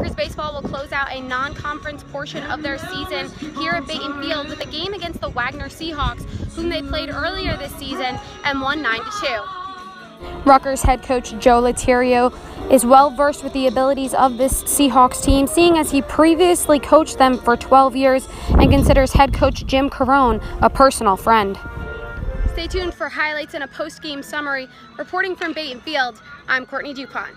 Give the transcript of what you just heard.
Rutgers baseball will close out a non-conference portion of their season here at Bainton Field with a game against the Wagner Seahawks, whom they played earlier this season and won 9-2. Rutgers head coach Joe Litterio is well versed with the abilities of this Seahawks team, seeing as he previously coached them for 12 years and considers head coach Jim Carone a personal friend. Stay tuned for highlights and a post-game summary. Reporting from Bainton Field, I'm Courtney DuPont.